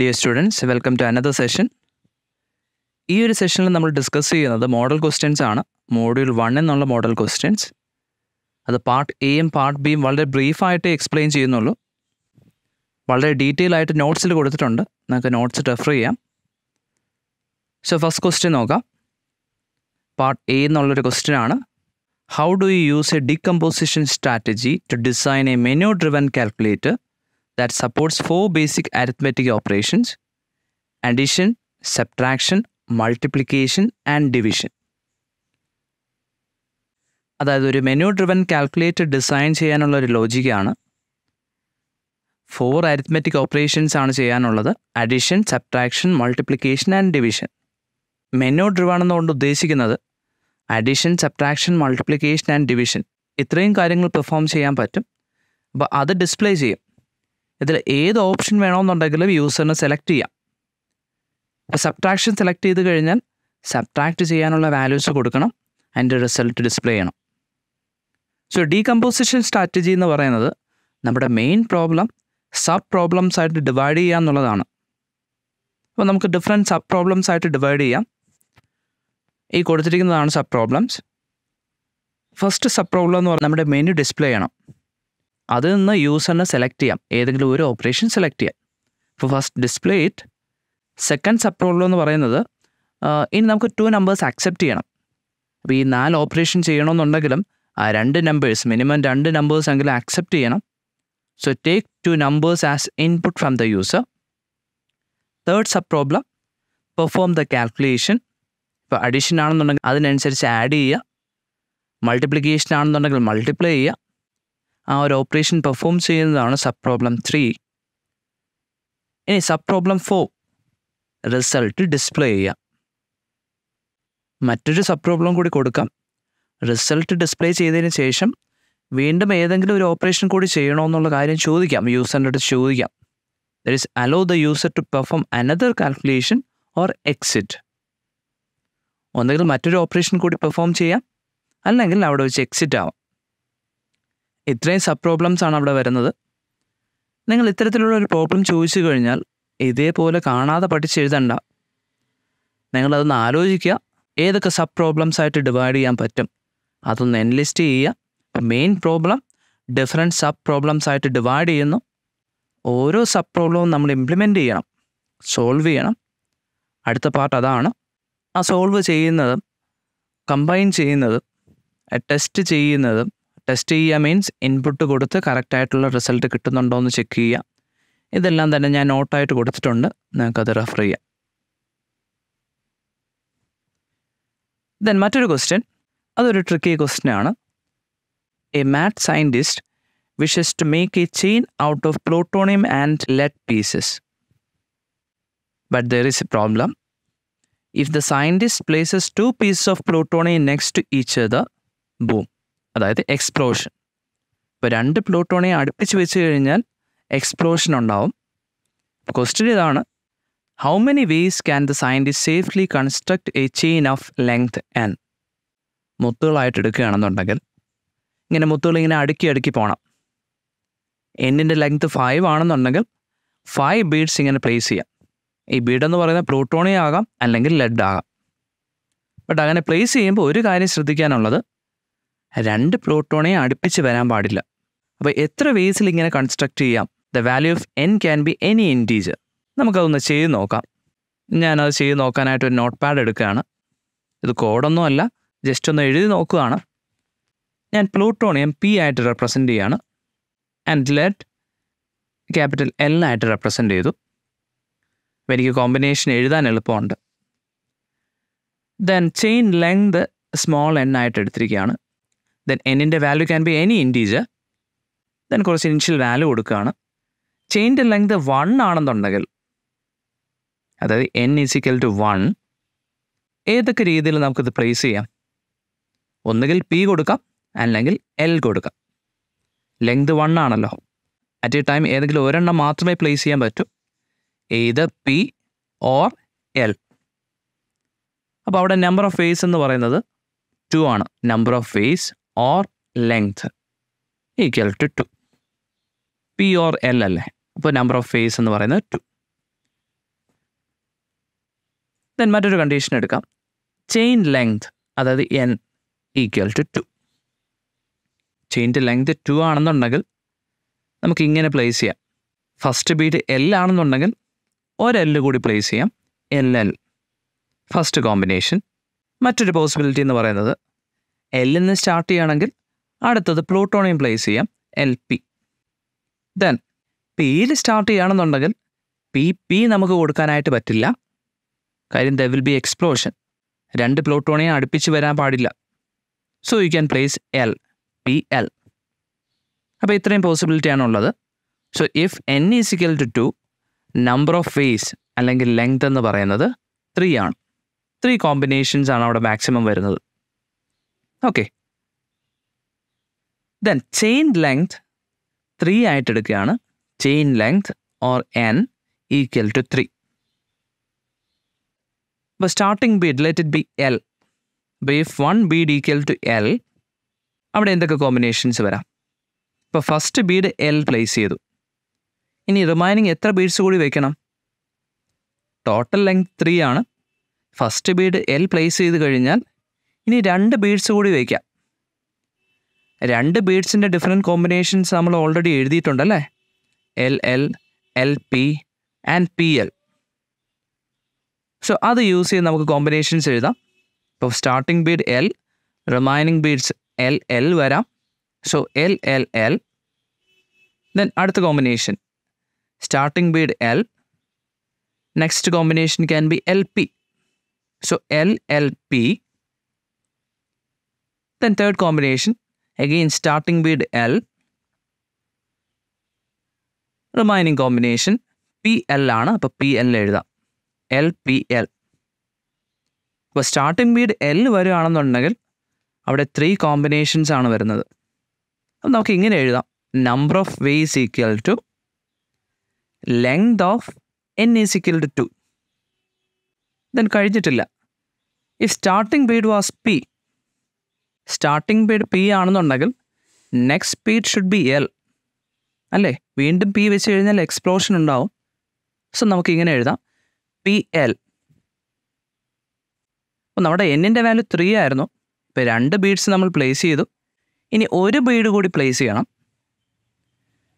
Dear students welcome to another session ഈ ഒരു സെഷനിൽ നമ്മൾ ഡിസ്കസ് ചെയ്യുന്നത് മോഡൽ ക്വസ്റ്റ്യൻസ് ആണ്. മോഡ്യൂൾ വൺ എന്നുള്ള മോഡൽ ക്വസ്റ്റ്യൻസ് അത് പാർട്ട് എയും പാർട്ട് ബിയും വളരെ ബ്രീഫായിട്ട് എക്സ്പ്ലെയിൻ ചെയ്യുന്നുള്ളൂ. വളരെ ഡീറ്റെയിൽ ആയിട്ട് നോട്ട്സിൽ കൊടുത്തിട്ടുണ്ട്. നമുക്ക് നോട്ട്സ് റെഫർ ചെയ്യാം. സോ ഫസ്റ്റ് ക്വസ്റ്റ്യൻ നോക്കാം. പാർട്ട് എ എന്നുള്ളൊരു ക്വസ്റ്റ്യൻ ആണ്. How do you use a decomposition strategy to design a menu driven calculator that supports four basic arithmetic operations addition, subtraction, multiplication and division. അതായത് ഒരു menu driven calculator design ചെയ്യാനുള്ള ഒരു ലോജിക്കാണ് four arithmetic operations ആണ് ചെയ്യാനുള്ളത്. Addition subtraction multiplication and division menu driven എന്നുകൊണ്ട് ഉദ്ദേശിക്കുന്നത് addition subtraction multiplication and division ഇത്രയും കാര്യങ്ങൾ പെർഫോം ചെയ്യാൻ പറ്റും. അപ്പോൾ അത് ഡിസ്പ്ലേ ചെയ്യും. ഇതിൽ ഏത് ഓപ്ഷൻ വേണമെന്നുണ്ടെങ്കിലും യൂസറിന് സെലക്ട് ചെയ്യാം. അപ്പോൾ സബ്ട്രാക്ഷൻ സെലക്ട് ചെയ്ത് കഴിഞ്ഞാൽ സബ്ട്രാക്ട് ചെയ്യാനുള്ള വാല്യൂസ് കൊടുക്കണം. അതിന്റെ റിസൾട്ട് ഡിസ്പ്ലേ ചെയ്യണം. സോ ഡീകമ്പോസിഷൻ സ്ട്രാറ്റജി എന്ന് പറയുന്നത് നമ്മുടെ മെയിൻ പ്രോബ്ലം സബ് പ്രോബ്ലംസ് ആയിട്ട് ഡിവൈഡ് ചെയ്യുക എന്നുള്ളതാണ്. അപ്പോൾ നമുക്ക് ഡിഫറെന്റ് സബ് പ്രോബ്ലംസ് ആയിട്ട് ഡിവൈഡ് ചെയ്യാം. ഈ കൊടുത്തിരിക്കുന്നതാണ് sub problems. First sub problem എന്ന് പറഞ്ഞാൽ നമ്മുടെ മെനു ഡിസ്പ്ലേ ചെയ്യണം. അതിൽ നിന്ന് യൂസറിനെ സെലക്ട് ചെയ്യാം. ഏതെങ്കിലും ഒരു ഓപ്പറേഷൻ സെലക്ട് ചെയ്യാം. ഇപ്പോൾ first display it second subproblem എന്ന് പറയുന്നത് ഇനി നമുക്ക് ടു നമ്പേഴ്സ് അക്സെപ്റ്റ് ചെയ്യണം. അപ്പോൾ ഈ നാല് ഓപ്പറേഷൻ ചെയ്യണമെന്നുണ്ടെങ്കിലും ആ രണ്ട് നമ്പേഴ്സ് മിനിമം രണ്ട് നമ്പേഴ്സ് എങ്കിലും അക്സെപ്റ്റ് ചെയ്യണം. So take two numbers as input from the user third sub problem perform the calculation ഇപ്പോൾ അഡീഷൻ ആണെന്നുണ്ടെങ്കിൽ അതിനനുസരിച്ച് ആഡ് ചെയ്യുക. മൾട്ടിപ്ലിക്കേഷൻ ആണെന്നുണ്ടെങ്കിൽ മൾട്ടിപ്ലൈ ചെയ്യുക. ആ ഒരു ഓപ്പറേഷൻ പെർഫോം ചെയ്യുന്നതാണ് സബ് പ്രോബ്ലം ത്രീ ഇനി sub problem four result display ചെയ്യാം മറ്റൊരു സബ് പ്രോബ്ലം കൂടി കൊടുക്കാം. റിസൾട്ട് ഡിസ്പ്ലേ ചെയ്തതിന് ശേഷം വീണ്ടും ഏതെങ്കിലും ഒരു ഓപ്പറേഷൻ കൂടി ചെയ്യണമെന്നുള്ള കാര്യം ചോദിക്കാം. യൂസറിന്റെ അടുത്ത് ചോദിക്കാം. There is allow the user to perform another calculation or exit ഒന്നുകിൽ മറ്റൊരു ഓപ്പറേഷൻ കൂടി പെർഫോം ചെയ്യാം. അല്ലെങ്കിൽ അവിടെ വെച്ച് എക്സിറ്റ് ആവാം. ഇത്രയും സബ് പ്രോബ്ലംസ് ആണ് അവിടെ വരുന്നത്. നിങ്ങൾ ഇത്തരത്തിലുള്ള ഒരു പ്രോബ്ലം ചോദിച്ചു കഴിഞ്ഞാൽ ഇതേപോലെ കാണാതെ പഠിച്ചെഴുതണ്ട നിങ്ങളതൊന്ന് ആലോചിക്കുക. ഏതൊക്കെ സബ് പ്രോബ്ലംസ് ആയിട്ട് ഡിവൈഡ് ചെയ്യാൻ പറ്റും? അതൊന്ന് എൻലിസ്റ്റ് ചെയ്യുക. Main problem different sub problems ആയിട്ട് ഡിവൈഡ് ചെയ്യുന്നു. ഓരോ സബ് പ്രോബ്ലവും നമ്മൾ ഇംപ്ലിമെന്റ് ചെയ്യണം. സോൾവ് ചെയ്യണം. അടുത്ത പാർട്ട് അതാണ്. ആ സോൾവ് ചെയ്യുന്നതും കമ്പൈൻ ചെയ്യുന്നതും ടെസ്റ്റ് ചെയ്യുന്നതും ടെസ്റ്റ് ചെയ്യുക മീൻസ് ഇൻപുട്ട് കൊടുത്ത് കറക്റ്റായിട്ടുള്ള റിസൾട്ട് കിട്ടുന്നുണ്ടോ എന്ന് ചെക്ക് ചെയ്യുക. ഇതെല്ലാം തന്നെ ഞാൻ നോട്ടായിട്ട് കൊടുത്തിട്ടുണ്ട്. നിങ്ങൾക്കത് റെഫർ ചെയ്യാം. ദെൻ മറ്റൊരു ക്വസ്റ്റ്യൻ അതൊരു ട്രിക്കി ക്വസ്റ്റ്യൻ ആണ്. A math scientist wishes to make a chain out of plutonium and lead pieces but there is a problem if the scientist places two pieces of plutonium next to each the boom അതായത് explosion ഇപ്പോൾ രണ്ട് പ്ലൂട്ടോണെ അടുപ്പിച്ച് വെച്ച് കഴിഞ്ഞാൽ explosion ഉണ്ടാവും. Question ഇതാണ് how many ways can the scientist safely construct a chain of length n മുത്തുകളായിട്ട് എടുക്കുകയാണെന്നുണ്ടെങ്കിൽ ഇങ്ങനെ മുത്തുകൾ ഇങ്ങനെ അടുക്കി അടുക്കി പോകണം എന്നിന്റെ ലെങ്ത് ഫൈവ് ആണെന്നുണ്ടെങ്കിൽ ഫൈവ് ബീഡ്സ് ഇങ്ങനെ പ്ലേസ് ചെയ്യാം. ഈ ബീഡ് എന്ന് പറയുന്നത് പ്ലൂട്ടോണിയം ആകാം അല്ലെങ്കിൽ ലെഡ് ആകാം. ബട്ട് അങ്ങനെ പ്ലേസ് ചെയ്യുമ്പോൾ ഒരു കാര്യം ശ്രദ്ധിക്കാനുള്ളത് രണ്ട് പ്ലൂട്ടോണിയം അടുപ്പിച്ച് വരാൻ പാടില്ല. അപ്പോൾ എത്ര വേസിൽ ഇങ്ങനെ കൺസ്ട്രക്ട് ചെയ്യാം? The value of n can be any integer നമുക്കതൊന്ന് ചെയ്ത് നോക്കാം. ഞാനത് ചെയ്ത് നോക്കാനായിട്ട് ഒരു നോട്ട് പാഡ് എടുക്കുകയാണ്. ഇത് കോഡൊന്നും അല്ല ജസ്റ്റ് ഒന്ന് എഴുതി നോക്കുകയാണ്. ഞാൻ പ്ലൂട്ടോണിയം പി ആയിട്ട് റെപ്രസെന്റ് ചെയ്യാണ്. ആൻഡ് ലെറ്റ് ക്യാപിറ്റൽ എൽ ആയിട്ട് റെപ്രസെന്റ് ചെയ്തു. അപ്പോൾ എനിക്ക് കോമ്പിനേഷൻ എഴുതാൻ എളുപ്പമുണ്ട്. Then chain length small n ആയിട്ട് എടുത്തിരിക്കുകയാണ്. ദെൻ എന്നിന്റെ value can be any integer then കുറച്ച് ഇനിഷ്യൽ വാല്യൂ കൊടുക്കുകയാണ്. ചെയിന്റെ ലെങ്ത് വൺ ആണെന്നുണ്ടെങ്കിൽ അതായത് എൻ ഈസിക്കൽ ടു വൺ ഏതൊക്കെ രീതിയിൽ നമുക്കിത് പ്ലേസ് ചെയ്യാം? ഒന്നുകിൽ പി കൊടുക്കാം അല്ലെങ്കിൽ എൽ കൊടുക്കാം. ലെങ്ത് വൺ ആണല്ലോ. അറ്റ് എ ടൈം ഏതെങ്കിലും ഒരെണ്ണം മാത്രമേ പ്ലേസ് ചെയ്യാൻ പറ്റൂ. ഏത് പി ഓർ എൽ അപ്പോൾ അവിടെ നമ്പർ ഓഫ് ഫേസ് എന്ന് പറയുന്നത് ടു ആണ്. Number of ways or length equal to two P or L അല്ലേ? അപ്പോൾ നമ്പർ ഓഫ് ഫേസ് എന്ന് പറയുന്നത് ടു ദെൻ മറ്റൊരു കണ്ടീഷൻ എടുക്കാം. ചെയിൻ ലെങ്ത് അതായത് എൻ ഈക്വൽ ടു ടു ചെയിന്റെ ലെങ്ത് ടു ആണെന്നുണ്ടെങ്കിൽ നമുക്ക് ഇങ്ങനെ പ്ലേസ് ചെയ്യാം. ഫസ്റ്റ് ബീറ്റ് എൽ ആണെന്നുണ്ടെങ്കിൽ ഒരു എല്ല് കൂടി പ്ലേസ് ചെയ്യാം. എൽ എൽ ഫസ്റ്റ് കോമ്പിനേഷൻ മറ്റൊരു പോസിബിലിറ്റി എന്ന് പറയുന്നത് എല്ലിൽ നിന്ന് സ്റ്റാർട്ട് ചെയ്യുകയാണെങ്കിൽ അടുത്തത് പ്ലൂട്ടോണിയം പ്ലേസ് ചെയ്യാം എൽ പി ദെൻ പിയിൽ സ്റ്റാർട്ട് ചെയ്യുകയാണെന്നുണ്ടെങ്കിൽ പി പി നമുക്ക് കൊടുക്കാനായിട്ട് പറ്റില്ല. കാര്യം ദ വിൽ ബി എക്സ്പ്ലോഷൻ രണ്ട് പ്ലൂട്ടോണിയം അടുപ്പിച്ച് വരാൻ പാടില്ല. So you can place L P L അപ്പോൾ ഇത്രയും പോസിബിലിറ്റി ഉള്ളത്. So if n is equal to two number of ways അല്ലെങ്കിൽ ലെങ്ത് എന്ന് പറയുന്നത് ത്രീ ആണ്. ത്രീ കോമ്പിനേഷൻസ് ആണ് അവിടെ മാക്സിമം വരുന്നത്. Okay then chain length three ആയിട്ട് എടുക്കുകയാണ്. Chain length or n equal to three അപ്പോൾ starting bead let it be L അപ്പോൾ if one bead equal to L അവിടെ എന്തൊക്കെ കോമ്പിനേഷൻസ് വരാം? ഇപ്പോൾ ഫസ്റ്റ് ബീഡ് എൽ പ്ലേസ് ചെയ്തു. ഇനി റിമൈനിങ് എത്ര ബീഡ്സ് കൂടി വെക്കണം? ടോട്ടൽ ലെങ്ത് ത്രീ ആണ്. ഫസ്റ്റ് ബീഡ് എൽ പ്ലേസ് ചെയ്ത് കഴിഞ്ഞാൽ ഇനി രണ്ട് ബീഡ്സ് കൂടി വയ്ക്കാം. രണ്ട് ബീഡ്സിന്റെ ഡിഫറെന്റ് കോമ്പിനേഷൻസ് നമ്മൾ already എഴുതിയിട്ടുണ്ടല്ലേ? L L L P and P L so അത് യൂസ് ചെയ്ത് നമുക്ക് കോമ്പിനേഷൻസ് എഴുതാം. ഇപ്പോൾ starting bead L remaining beads L L വരാം. So L L L then അടുത്ത combination starting bead L next combination can be L P so L L P then third combination, again starting bid L. Remaining combination P L ആണ്. അപ്പോൾ P L എഴുതാം. L P L ഇപ്പോൾ starting bead L വരികയാണെന്നുണ്ടെങ്കിൽ അവിടെ three combinations ആണ് വരുന്നത്. അപ്പം നമുക്ക് ഇങ്ങനെ എഴുതാം. Number of ways equal to length of n is equal to two then കഴിഞ്ഞിട്ടില്ല. If starting bead was P starting bead P ആണെന്നുണ്ടെങ്കിൽ next bead should be L അല്ലേ? വീണ്ടും പി വെച്ച് കഴിഞ്ഞാൽ എക്സ്പ്ലോഷൻ ഉണ്ടാവും. സോ നമുക്ക് ഇങ്ങനെ എഴുതാം. പി എൽ അപ്പോൾ നമ്മുടെ എന്നിന്റെ വാല്യൂ ത്രീ ആയിരുന്നു. ഇപ്പോൾ രണ്ട് ബീഡ്സ് നമ്മൾ പ്ലേസ് ചെയ്തു. ഇനി ഒരു ബീഡ് കൂടി പ്ലേസ് ചെയ്യണം.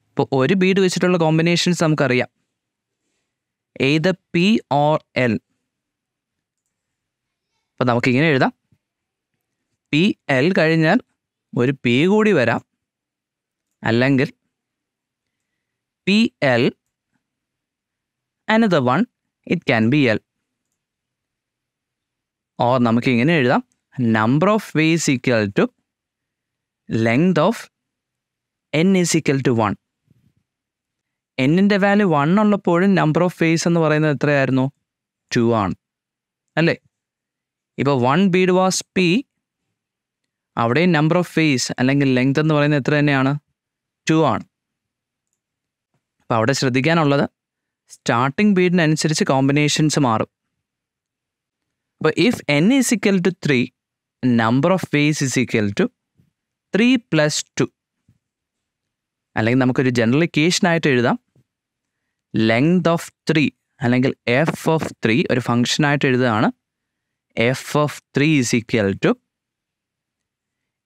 ഇപ്പോൾ ഒരു ബീഡ് വെച്ചിട്ടുള്ള കോമ്പിനേഷൻസ് നമുക്കറിയാം. ഏത് പി ഓർ എൽ അപ്പോൾ നമുക്കിങ്ങനെ എഴുതാം. പി എൽ കഴിഞ്ഞാൽ ഒരു പി കൂടി വരാം. അല്ലെങ്കിൽ P L another one it can be L or നമുക്ക് ഇങ്ങനെ എഴുതാം number of ways equal to length of n is equal to one എന്നിന്റെ വാല്യൂ വൺ ഉള്ളപ്പോഴും നമ്പർ ഓഫ് വേസ് എന്ന് പറയുന്നത് എത്രയായിരുന്നു? ടു ആണ്. അല്ലേ? ഇപ്പോൾ വൺ ബീഡ് വാസ് പി അവിടെയും നമ്പർ ഓഫ് ഫേസ് അല്ലെങ്കിൽ ലെങ്ത് എന്ന് പറയുന്നത് എത്ര തന്നെയാണ്? ടു ആണ്. അപ്പോൾ അവിടെ ശ്രദ്ധിക്കാനുള്ളത് സ്റ്റാർട്ടിംഗ് ബീഡിനനുസരിച്ച് കോമ്പിനേഷൻസ് മാറും. അപ്പോൾ if n is equal to three number of ways is equal to three plus two അല്ലെങ്കിൽ നമുക്കൊരു ജനറൽ ഇക്വേഷനായിട്ട് എഴുതാം. ലെങ്ത് ഓഫ് ത്രീ അല്ലെങ്കിൽ എഫ് ഓഫ് ത്രീ ഒരു ഫംഗ്ഷനായിട്ട് എഴുതുകയാണ്. F of three is equal to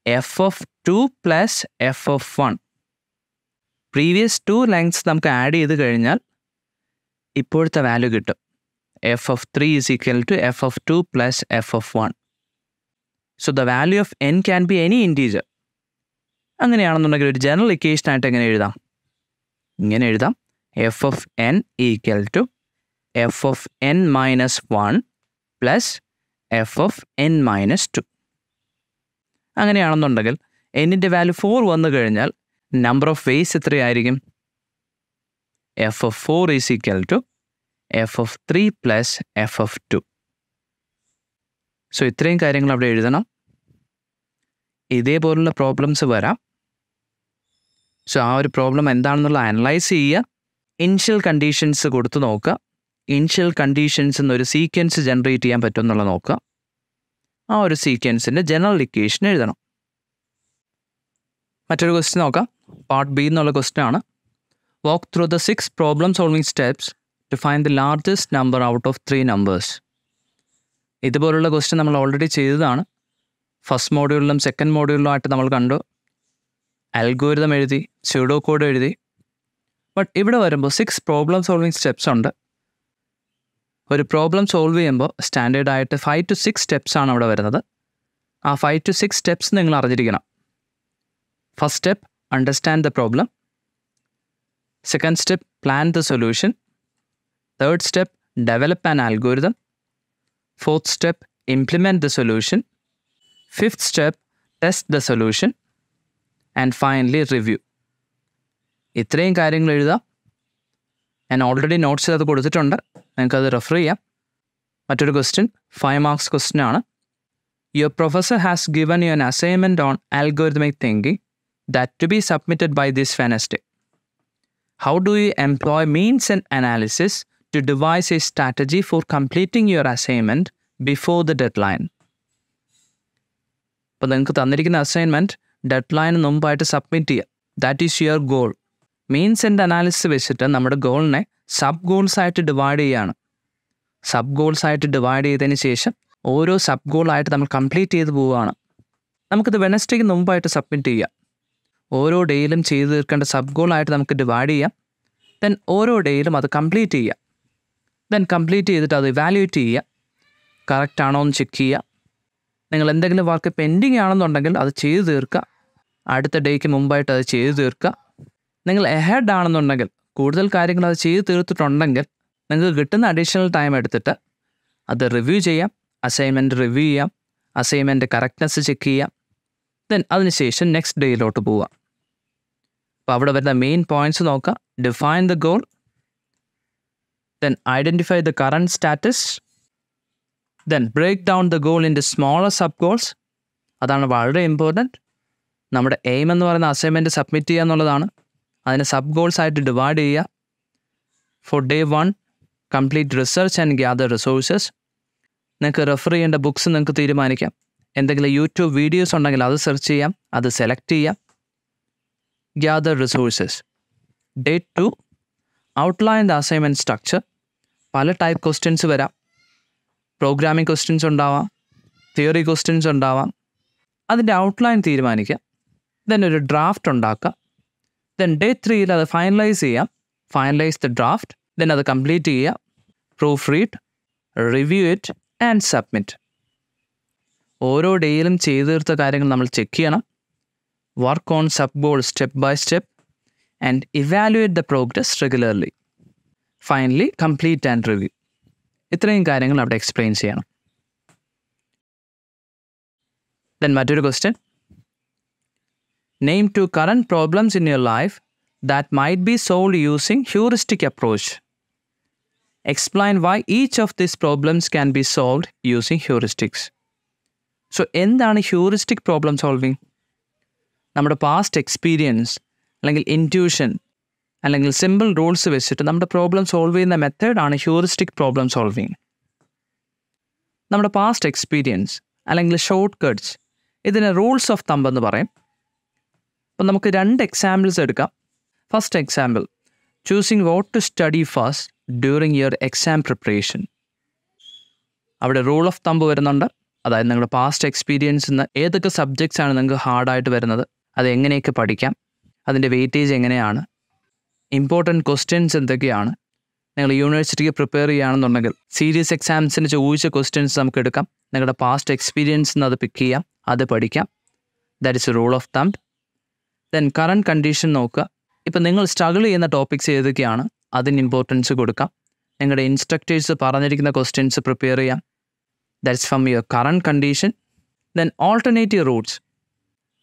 F of two plus F of one previous two lengths നമുക്ക് add ചെയ്ത് കഴിഞ്ഞാൽ ഇപ്പോഴത്തെ വാല്യൂ കിട്ടും. F of three is equal to F of two plus F of one so the value of N can be any integer അങ്ങനെയാണെന്നുണ്ടെങ്കിൽ ഒരു general equation ആയിട്ട് എങ്ങനെ എഴുതാം? ഇങ്ങനെ എഴുതാം. F of N equal to F of N minus one plus F of N minus two അങ്ങനെയാണെന്നുണ്ടെങ്കിൽ എന്നിന്റെ value four വന്നു കഴിഞ്ഞാൽ നമ്പർ ഓഫ് വേസ് എത്രയായിരിക്കും? F F four is equal to F F three plus F F two so ഇത്രയും കാര്യങ്ങൾ അവിടെ എഴുതണം. ഇതേപോലുള്ള പ്രോബ്ലംസ് വരാം. സോ ആ ഒരു പ്രോബ്ലം എന്താണെന്നുള്ള അനലൈസ് ചെയ്യുക. ഇൻഷ്യൽ കണ്ടീഷൻസ് കൊടുത്ത് നോക്കുക. ഇൻഷ്യൽ കണ്ടീഷൻസ് എന്നൊരു സീക്വൻസ് ജനറേറ്റ് ചെയ്യാൻ പറ്റുമെന്നുള്ള നോക്കുക. ആ ഒരു സീക്വൻസിന്റെ ജനറൽ ഇക്വേഷൻ എഴുതണം. മറ്റൊരു ക്വസ്റ്റ്യൻ നോക്കാം. പാർട്ട് ബി എന്നുള്ള ക്വസ്റ്റ്യൻ ആണ്. Walk through the six problem solving steps to find the largest number out of three numbers ഇതുപോലുള്ള ക്വസ്റ്റ്യൻ നമ്മൾ ഓൾറെഡി ചെയ്തതാണ്. ഫസ്റ്റ് മോഡ്യൂളിലും സെക്കൻഡ് മോഡ്യൂളിലും ആയിട്ട് നമ്മൾ കണ്ടു. അൽഗോരിതം എഴുതി സ്യൂഡോ കോഡ് എഴുതി. ബട്ട് ഇവിടെ വരുമ്പോൾ സിക്സ് പ്രോബ്ലം സോൾവിങ് സ്റ്റെപ്സ് ഉണ്ട്. ഒരു പ്രോബ്ലം സോൾവ് ചെയ്യുമ്പോൾ സ്റ്റാൻഡേർഡ് ആയിട്ട് ഫൈവ് ടു സിക്സ് സ്റ്റെപ്സ് ആണ് അവിടെ വരുന്നത്. ആ ഫൈവ് ടു സിക്സ് സ്റ്റെപ്സ് നിങ്ങൾ അറിഞ്ഞിരിക്കണം. First step understand the problem second step plan the solution third step develop an algorithm fourth step implement the solution fifth step test the solution and finally review ഇത്രയും കാര്യങ്ങൾ എഴുതാം. ഞാൻ already notes അത് കൊടുത്തിട്ടുണ്ട്. നിങ്ങൾക്കത് refer ചെയ്യാം. മറ്റൊരു question five marks question ആണ്. Your professor has given you an assignment on algorithmic thinking that to be submitted by this Wednesday how do you employ means and analysis to devise a strategy for completing your assignment before the deadline അപ്പോൾ നിങ്ങൾക്ക് തന്നിരിക്കുന്ന assignment ഡെഡ് ലൈന് മുമ്പായിട്ട് submit ചെയ്യുക. That is your goal means and analysis വെച്ചിട്ട് നമ്മുടെ ഗോളിനെ സബ് ഗോൾസ് ആയിട്ട് ഡിവൈഡ് ചെയ്യുകയാണ് സബ് ഗോൾസ് ആയിട്ട് ഡിവൈഡ് ചെയ്തതിന് ശേഷം ഓരോ സബ് ഗോളായിട്ട് നമ്മൾ കംപ്ലീറ്റ് ചെയ്ത് പോവുകയാണ്. നമുക്കിത് വെനസ്ഡേക്ക് മുമ്പായിട്ട് സബ്മിറ്റ് ചെയ്യാം. ഓരോ ഡേയിലും ചെയ്തു തീർക്കേണ്ട സബ് ഗോളായിട്ട് നമുക്ക് ഡിവൈഡ് ചെയ്യാം. ദെൻ ഓരോ ഡേയിലും അത് കംപ്ലീറ്റ് ചെയ്യുക ദെൻ കംപ്ലീറ്റ് ചെയ്തിട്ട് അത് ഇവാലുവേറ്റ് ചെയ്യുക കറക്റ്റ് ആണോ എന്ന് ചെക്ക് ചെയ്യുക നിങ്ങൾ എന്തെങ്കിലും വർക്ക് പെൻഡിങ് ആണെന്നുണ്ടെങ്കിൽ അത് ചെയ്തു തീർക്കുക. അടുത്ത ഡേക്ക് മുമ്പായിട്ട് അത് ചെയ്തു തീർക്കുക. നിങ്ങൾ എഹെഡ് ആണെന്നുണ്ടെങ്കിൽ കൂടുതൽ കാര്യങ്ങൾ അത് ചെയ്തു തീർത്തിട്ടുണ്ടെങ്കിൽ നിങ്ങൾക്ക് കിട്ടുന്ന അഡീഷണൽ ടൈം എടുത്തിട്ട് അത് റിവ്യൂ ചെയ്യാം അസൈൻമെന്റ് റിവ്യൂ ചെയ്യാം അസൈൻമെന്റ് കറക്റ്റ്നെസ് ചെക്ക് ചെയ്യാം. ദെൻ അതിനുശേഷം നെക്സ്റ്റ് ഡേയിലോട്ട് പോവാം അപ്പോൾ അവിടെ വരുന്ന മെയിൻ പോയിന്റ്സ് നോക്കുക. Define the goal then identify the current status then break down the goal in the smaller sub goals അതാണ് വളരെ ഇമ്പോർട്ടന്റ് നമ്മുടെ എയിം എന്ന് പറയുന്ന അസൈൻമെന്റ് സബ്മിറ്റ് ചെയ്യുക എന്നുള്ളതാണ്. അതിനെ സബ് ഗോൾസ് ആയിട്ട് ഡിവൈഡ് ചെയ്യുക. For day one complete research and gather resources നിങ്ങൾക്ക് റെഫർ ചെയ്യേണ്ട ബുക്സ് നിങ്ങൾക്ക് തീരുമാനിക്കാം. എന്തെങ്കിലും യൂട്യൂബ് വീഡിയോസ് ഉണ്ടെങ്കിൽ അത് സെർച്ച് ചെയ്യാം അത് സെലക്ട് ചെയ്യാം. Gather resources day two outline the assignment structure പല ടൈപ്പ് ക്വസ്റ്റ്യൻസ് വരാം. പ്രോഗ്രാമിംഗ് ക്വസ്റ്റ്യൻസ് ഉണ്ടാവാം. തിയറി ക്വസ്റ്റ്യൻസ് ഉണ്ടാവാം. അതിന്റെ ഔട്ട്ലൈൻ തീരുമാനിക്കുക. ദെൻ ഒരു ഡ്രാഫ്റ്റ് ഉണ്ടാക്കുക. ദെൻ ഡേ ത്രീയിൽ അത് ഫൈനലൈസ് ചെയ്യാം. ഫൈനലൈസ് ദ ഡ്രാഫ്റ്റ് ദെൻ അത് കംപ്ലീറ്റ് ചെയ്യുക proofread review it and submit ഓരോ ഡേയിലും ചെയ്തു തീർത്ത കാര്യങ്ങൾ നമ്മൾ ചെക്ക് ചെയ്യണം. Work on sub goal step by step and evaluate the progress regularly finally complete and review ഇത്രയും കാര്യങ്ങൾ അവിടെ എക്സ്പ്ലെയിൻ ചെയ്യണം. ദെൻ മറ്റൊരു question name two current problems in your life that might be solved using heuristic approach. Explain why each of these problems can be solved using heuristics. So എന്താണ് heuristic problem solving നമ്മുടെ past experience അല്ലെങ്കിൽ intuition അല്ലെങ്കിൽ simple rules വെച്ചിട്ട് നമ്മുടെ problem solve ചെയ്യുന്ന മെത്തേഡാണ് heuristic problem solving നമ്മുടെ past experience അല്ലെങ്കിൽ ഷോർട്ട് കട്ട്സ് ഇതിന് റൂൾസ് ഓഫ് തമ്പ് എന്ന് പറയും അപ്പം നമുക്ക് രണ്ട് എക്സാമ്പിൾസ് എടുക്കാം. First example choosing what to study first during your exam preparation അവിടെ റൂൾ ഓഫ് തമ്പ് വരുന്നുണ്ട്. അതായത് നിങ്ങളുടെ പാസ്റ്റ് എക്സ്പീരിയൻസിൽ നിന്ന് ഏതൊക്കെ സബ്ജക്ട്സ് ആണ് നിങ്ങൾക്ക് ഹാർഡായിട്ട് വരുന്നത് അത് എങ്ങനെയൊക്കെ പഠിക്കാം അതിന്റെ വെയിറ്റേജ് എങ്ങനെയാണ് ഇമ്പോർട്ടന്റ് ക്വസ്റ്റ്യൻസ് എന്തൊക്കെയാണ് നിങ്ങൾ യൂണിവേഴ്സിറ്റിക്ക് പ്രിപ്പയർ ചെയ്യുകയാണെന്നുണ്ടെങ്കിൽ സീരിയസ് എക്സാംസിന് ചോദിച്ച ക്വസ്റ്റ്യൻസ് നമുക്ക് എടുക്കാം. നിങ്ങളുടെ പാസ്റ്റ് എക്സ്പീരിയൻസിൽ നിന്ന് അത് പിക്ക് ചെയ്യാം അത് പഠിക്കാം. That is rule of thumb then current condition നോക്കുക. ഇപ്പം നിങ്ങൾ സ്ട്രഗിൾ ചെയ്യുന്ന ടോപ്പിക്സ് ഏതൊക്കെയാണ്? അതിന് ഇമ്പോർട്ടൻസ് കൊടുക്കാം. നിങ്ങളുടെ ഇൻസ്ട്രക്ടേഴ്സ് പറഞ്ഞിരിക്കുന്ന ക്വസ്റ്റ്യൻസ് പ്രിപ്പയർ ചെയ്യാം. That's from your current condition then alternative routes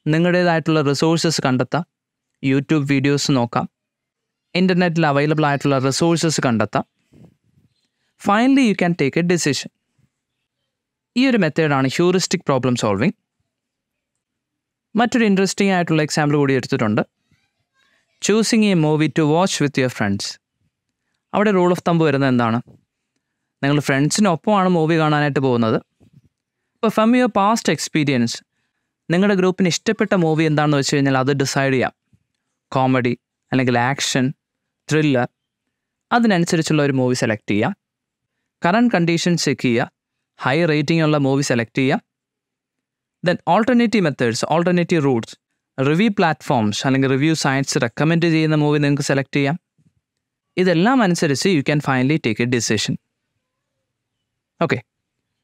നിങ്ങളുടേതായിട്ടുള്ള resources കണ്ടെത്താം. യൂട്യൂബ് വീഡിയോസ് നോക്കാം. ഇന്റർനെറ്റിൽ അവൈലബിൾ ആയിട്ടുള്ള റിസോഴ്സസ് കണ്ടെത്താം. Finally you can take a decision ഈ ഒരു മെത്തേഡാണ് ഹ്യൂറിസ്റ്റിക് പ്രോബ്ലം സോൾവിങ് മറ്റൊരു ഇൻട്രസ്റ്റിംഗ് ആയിട്ടുള്ള എക്സാമ്പിൾ കൂടി എടുത്തിട്ടുണ്ട്. Choosing a movie to watch with your friends അവിടെ റൂൾ ഓഫ് തമ്പ് വരുന്നത് എന്താണ്? നിങ്ങൾ ഫ്രണ്ട്സിനൊപ്പമാണ് മൂവി കാണാനായിട്ട് പോകുന്നത്. അപ്പോൾ ഫ്രം യുവർ പാസ്റ്റ് എക്സ്പീരിയൻസ് നിങ്ങളുടെ ഗ്രൂപ്പിന് ഇഷ്ടപ്പെട്ട മൂവി എന്താണെന്ന് വെച്ച് കഴിഞ്ഞാൽ അത് ഡിസൈഡ് ചെയ്യാം. കോമഡി അല്ലെങ്കിൽ ആക്ഷൻ ത്രില്ലർ അതിനനുസരിച്ചുള്ള ഒരു മൂവി സെലക്ട് ചെയ്യുക കറണ്ട് കണ്ടീഷൻ ചെക്ക് ചെയ്യുക ഹൈ റേറ്റിംഗ് ഉള്ള മൂവി സെലക്ട് ചെയ്യാം. Then alternative methods alternative routes review platforms അല്ലെങ്കിൽ റിവ്യൂ സൈറ്റ്സ് റെക്കമെൻഡ് ചെയ്യുന്ന മൂവി നിങ്ങൾക്ക് സെലക്ട് ചെയ്യാം. ഇതെല്ലാം അനുസരിച്ച് you can finally take a decision okay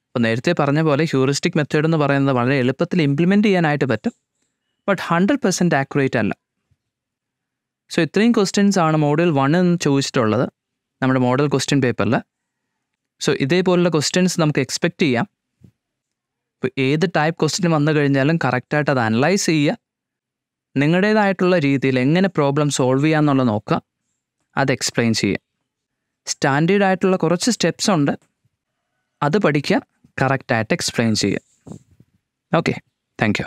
അപ്പോൾ നേരത്തെ പറഞ്ഞ പോലെ ഹ്യൂറിസ്റ്റിക് മെത്തേഡ് എന്ന് പറയുന്നത് വളരെ എളുപ്പത്തിൽ ഇംപ്ലിമെന്റ് ചെയ്യാനായിട്ട് പറ്റും. ബട്ട് ഹൺഡ്രഡ് പെർസെന്റ് ആക്യുറേറ്റ് അല്ല. സോ ഇത്രയും ക്വസ്റ്റ്യൻസ് ആണ് മോഡൽ വൺ എന്ന് ചോദിച്ചിട്ടുള്ളത്. നമ്മുടെ മോഡൽ ക്വസ്റ്റ്യൻ പേപ്പറിൽ സോ ഇതേപോലുള്ള ക്വസ്റ്റ്യൻസ് നമുക്ക് എക്സ്പെക്റ്റ് ചെയ്യാം. ഇപ്പോൾ ഏത് ടൈപ്പ് ക്വസ്റ്റ്യൻ വന്നു കഴിഞ്ഞാലും കറക്റ്റായിട്ട് അത് അനലൈസ് ചെയ്യുക. നിങ്ങളുടേതായിട്ടുള്ള രീതിയിൽ എങ്ങനെ പ്രോബ്ലം സോൾവ് ചെയ്യാമെന്നുള്ളത് നോക്കുക. അത് എക്സ്പ്ലെയിൻ ചെയ്യുക. സ്റ്റാൻഡേർഡ് ആയിട്ടുള്ള കുറച്ച് സ്റ്റെപ്സ് ഉണ്ട്. അത് പഠിക്കുക. കറക്റ്റായിട്ട് എക്സ്പ്ലെയിൻ ചെയ്യുക. Okay thank you